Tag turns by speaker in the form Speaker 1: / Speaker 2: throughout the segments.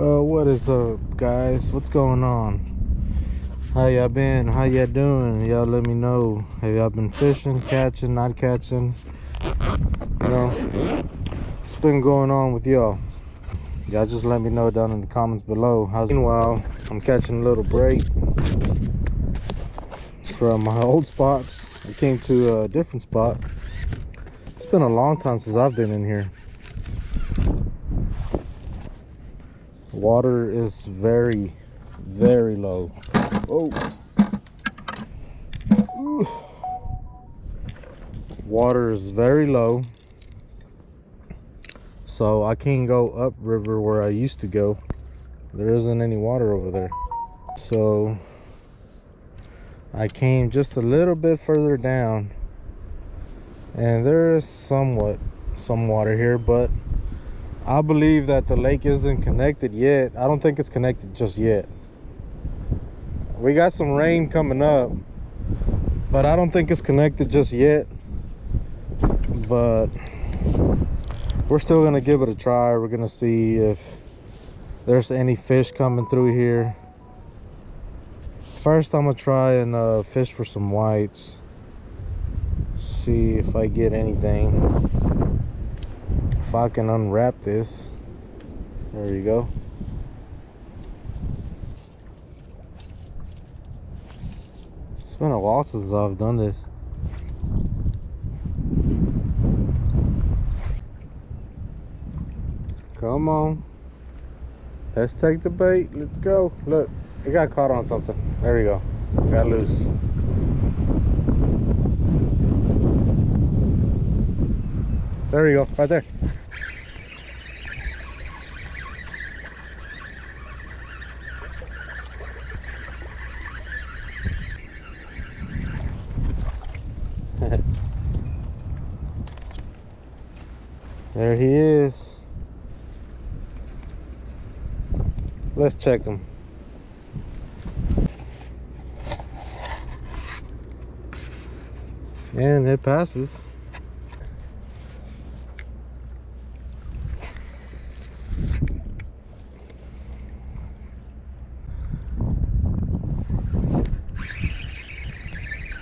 Speaker 1: Uh, what is up, guys? What's going on? How y'all been? How y'all doing? Y'all let me know. Have y'all been fishing, catching, not catching? You know, what's been going on with y'all? Y'all just let me know down in the comments below. How's Meanwhile, I'm catching a little break from my old spots. I came to a different spot. It's been a long time since I've been in here. Water is very very low. Oh. Ooh. water is very low. So i can't go up river where i used to go. There isn't any water over there. So i came just a little bit further down. And there is somewhat some water here but I believe that the lake isn't connected yet. I don't think it's connected just yet. We got some rain coming up, but I don't think it's connected just yet. But we're still gonna give it a try. We're gonna see if there's any fish coming through here. First, I'm gonna try and uh, fish for some whites. See if I get anything if I can unwrap this. There you go. It's been a while since I've done this. Come on. Let's take the bait. Let's go. Look it got caught on something. There we go. Got loose. There you go. Right there There he is. Let's check him. And it passes.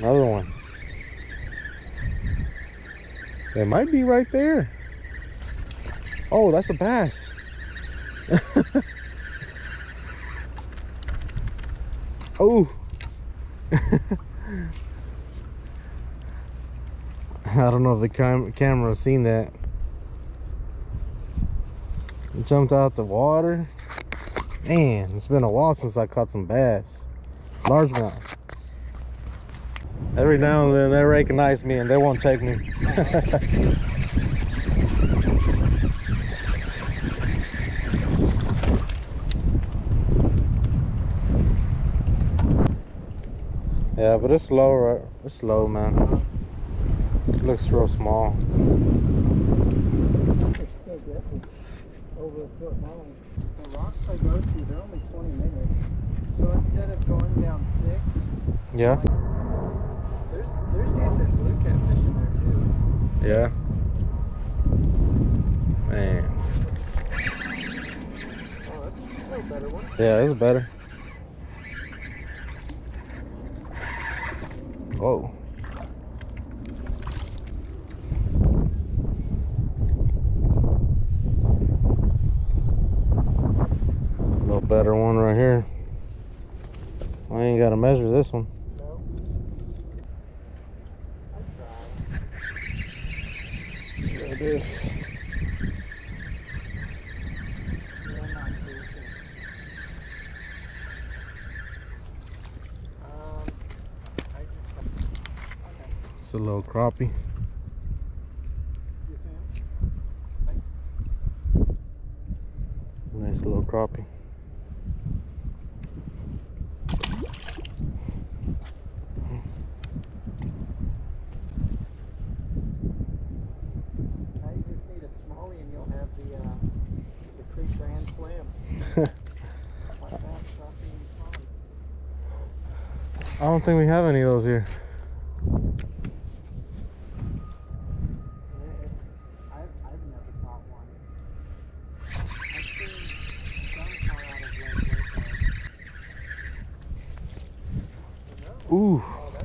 Speaker 1: Another one. It might be right there. Oh, that's a bass. oh. I don't know if the cam camera seen that. It jumped out the water. Man, it's been a while since I caught some bass. Largemouth. Every now and then they recognize me and they won't take me. Yeah, but it's low, right? It's low, man. It looks real small.
Speaker 2: over a foot long. The rocks I go to, they're only 20 minutes. So instead of going down six,
Speaker 1: Yeah.
Speaker 2: there's there's decent blue catfish in there too.
Speaker 1: Yeah. Man.
Speaker 2: Oh, that's a better one.
Speaker 1: Yeah, it's better. Whoa. A little better one right here. I ain't got to measure this one.
Speaker 2: No. I tried.
Speaker 1: There it is.
Speaker 2: but I'm not patient. Um, I just. Okay.
Speaker 1: It's a little crappie.
Speaker 2: Yes, ma'am.
Speaker 1: Nice little crappie.
Speaker 2: Now you just need a smallie and you'll have the uh, the creek grand slam. like that, crappie and pond.
Speaker 1: I don't think we have any of those here.
Speaker 2: Yeah, it's, I've, I've never caught one. I've seen some
Speaker 1: Ooh,
Speaker 2: Oh, that's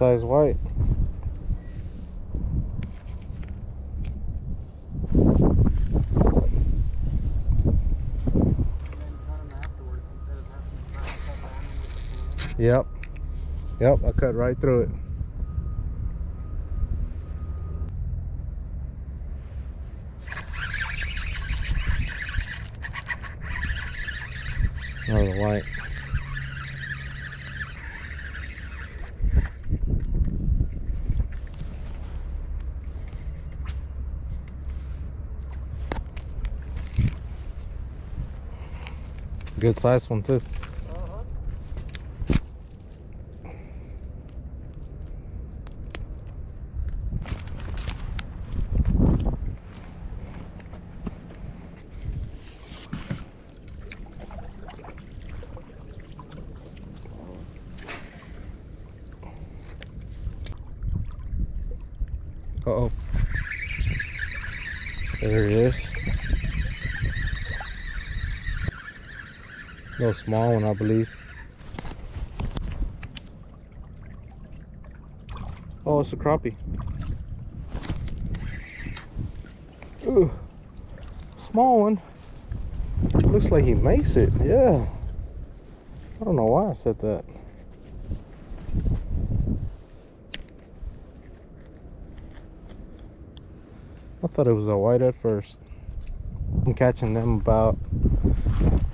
Speaker 2: the tool.
Speaker 1: Yep. Yep, I cut right through it. Another white. Good size one too. Uh oh. There he is. Little small one, I believe. Oh, it's a crappie. Ooh, small one. Looks like he makes it. Yeah. I don't know why I said that. I thought it was a white at first. I'm catching them about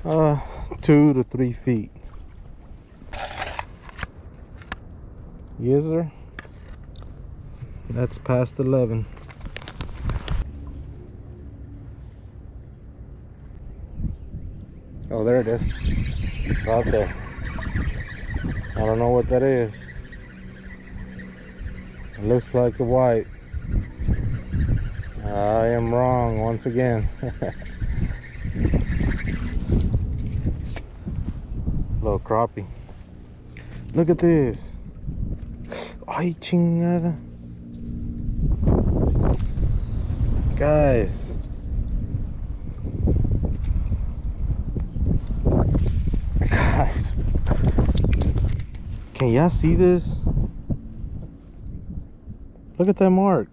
Speaker 1: uh two to three feet. Yes, sir. That's past 11. Oh, there it is. Right there. I don't know what that is. It looks like a white. I am wrong once again. Little crappie. Look at this. Ay, chingada. Guys. Guys. Can y'all see this? Look at that mark.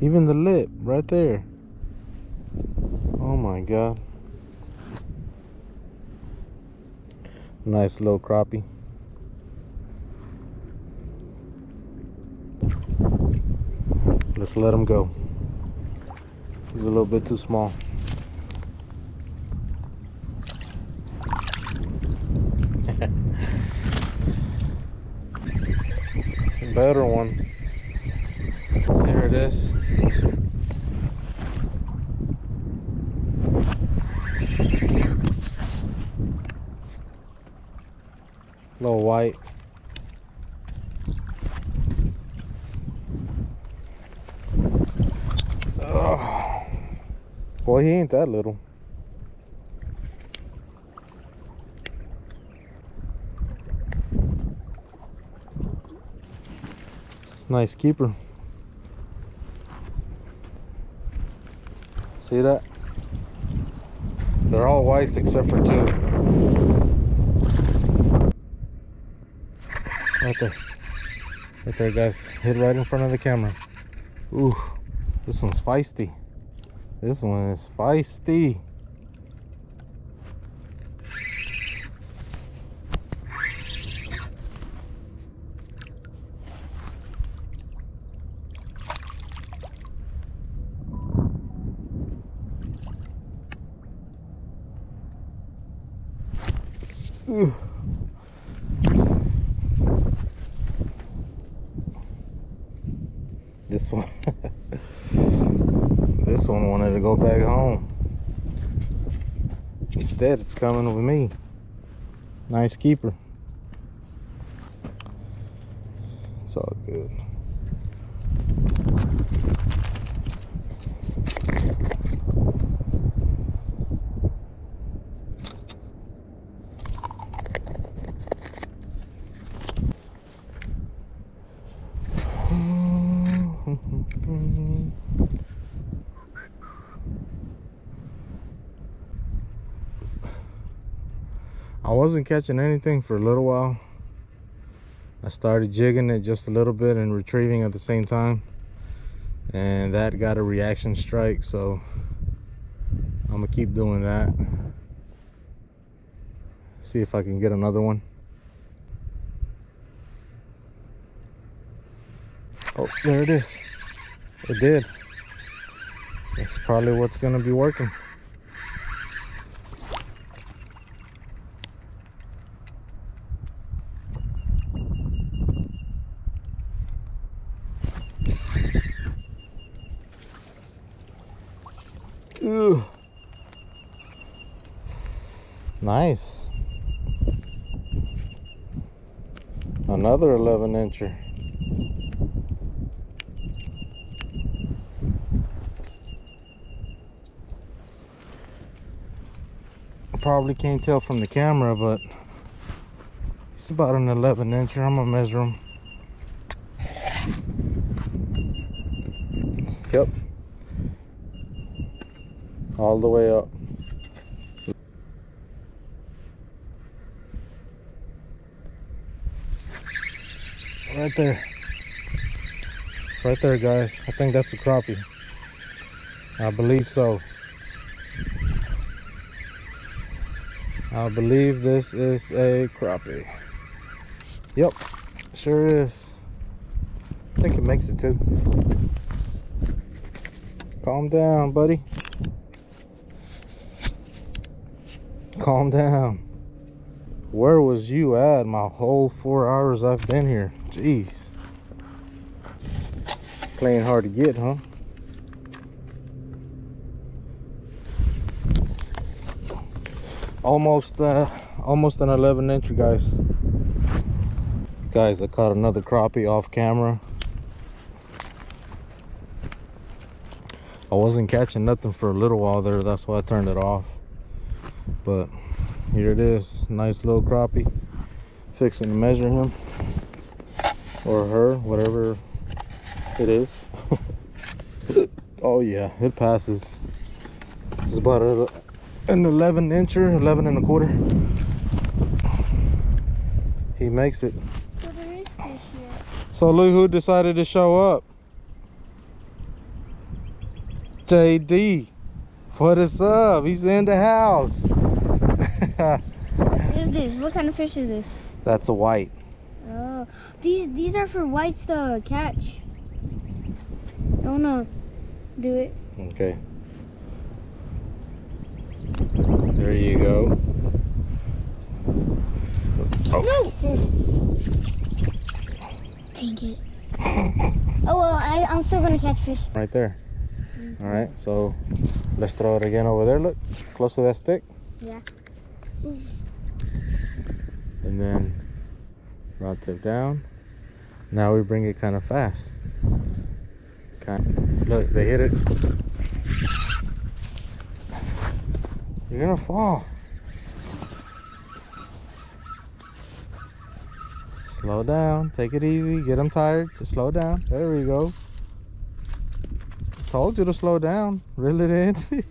Speaker 1: Even the lip right there. Oh my god. Nice little crappie. Let's let him go. He's a little bit too small. Better one. There it is. Little white. Boy, he ain't that little. Nice keeper. See that? They're all whites except for two. Right there. Right there, guys. Hit right in front of the camera. Ooh, this one's feisty. This one is feisty. Ooh. This one, this one wanted to go back home. Instead, it's coming with me. Nice keeper. It's all good. I wasn't catching anything for a little while. I started jigging it just a little bit and retrieving at the same time. And that got a reaction strike, so I'm gonna keep doing that. See if I can get another one. Oh, there it is. It did. That's probably what's gonna be working. Ooh. Nice. Another 11 incher. Probably can't tell from the camera, but it's about an 11 incher. I'm gonna measure him. Yep. All the way up. Right there. Right there guys. I think that's a crappie. I believe so i believe this is a crappie yep sure is i think it makes it too calm down buddy calm down. Where was you at my whole four hours I've been here? Jeez. Playing hard to get, huh? Almost, uh, almost an 11 inch, guys. Guys, I caught another crappie off camera. I wasn't catching nothing for a little while there. That's why I turned it off but here it is nice little crappie fixing to measure him or her whatever it is oh yeah it passes it's about an 11 incher 11 and a quarter he makes it so look who decided to show up jd what is up he's in the house
Speaker 3: what is this? What kind of fish is this?
Speaker 1: That's a white.
Speaker 3: Oh, these these are for whites to catch. Don't know. Do it.
Speaker 1: Okay. There you go.
Speaker 3: Oh. No. Dang it. oh well, I, I'm still gonna catch fish.
Speaker 1: Right there. Mm -hmm. All right, so let's throw it again over there. Look, close to that stick.
Speaker 3: Yeah.
Speaker 1: And then rod tip down. Now we bring it kind of fast. Kind of, look, they hit it. You're gonna fall. Slow down, take it easy, get them tired to slow down. There we go. Told you to slow down, reel it in.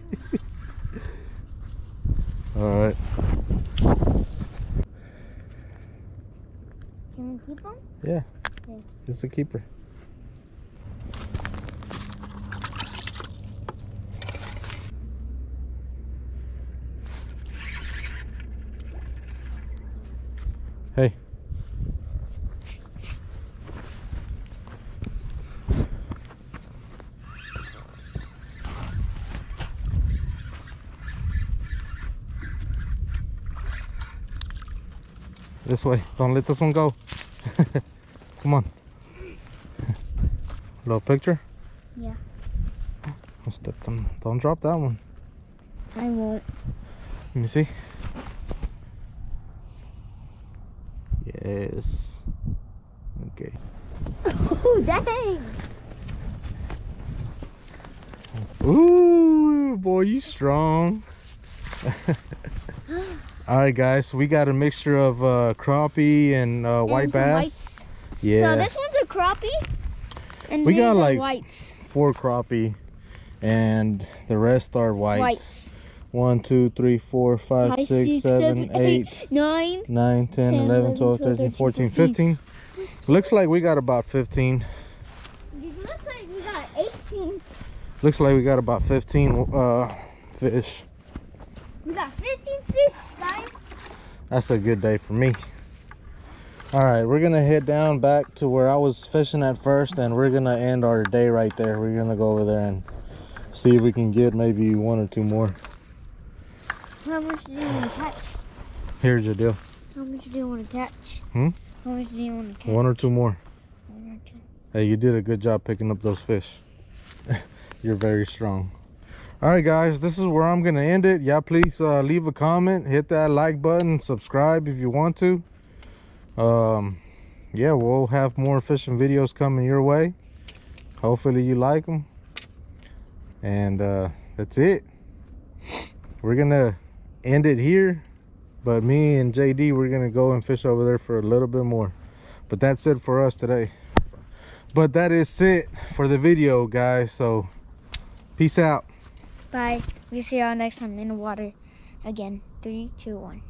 Speaker 1: All right.
Speaker 3: Can we keep them?
Speaker 1: Yeah. Okay. It's a keeper. Hey. This way. Don't let this one go. Come on. Little picture?
Speaker 3: Yeah.
Speaker 1: Don't step them. Don't drop that one.
Speaker 3: I won't.
Speaker 1: Let me see. Yes. Okay.
Speaker 3: Ooh, dang.
Speaker 1: Ooh, boy, you strong. All right, guys, we got a mixture of uh, crappie and uh, white
Speaker 3: And
Speaker 1: bass. Yeah,
Speaker 3: So this one's a crappie. And
Speaker 1: We got, like,
Speaker 3: whites.
Speaker 1: four crappie, and the rest are whites.
Speaker 3: Whites.
Speaker 1: One, two, three, four, five,
Speaker 3: Five,
Speaker 1: six,
Speaker 3: six,
Speaker 1: seven,
Speaker 3: seven,
Speaker 1: eight,
Speaker 3: Nine.
Speaker 1: 9, 10,
Speaker 3: 10,
Speaker 1: 11,
Speaker 3: 11,
Speaker 1: 12, 13,
Speaker 3: 13,
Speaker 1: 14, 15. Looks like we got about 15.
Speaker 3: Looks like we got 18.
Speaker 1: Looks like we got about 15 uh, fish.
Speaker 3: We got 15 fish, guys.
Speaker 1: That's a good day for me. All right, we're gonna head down back to where I was fishing at first, and we're gonna end our day right there. We're gonna go over there and see if we can get maybe one or two more.
Speaker 3: How much do you want to catch?
Speaker 1: Here's your deal:
Speaker 3: How much do you want to catch?
Speaker 1: Hmm?
Speaker 3: How much do you want to catch?
Speaker 1: one or two more.
Speaker 3: One or two.
Speaker 1: Hey, you did a good job picking up those fish. You're very strong. All right, guys, this is where I'm gonna end it. Yeah, please uh, leave a comment, hit that like button, subscribe if you want to. Um, yeah, we'll have more fishing videos coming your way. Hopefully you like them. And uh, that's it. We're gonna end it here, but me and JD, we're gonna go and fish over there for a little bit more. But that's it for us today but that is it for the video guys so peace out
Speaker 3: Bye. We see y'all next time in the water again. Three, two, one.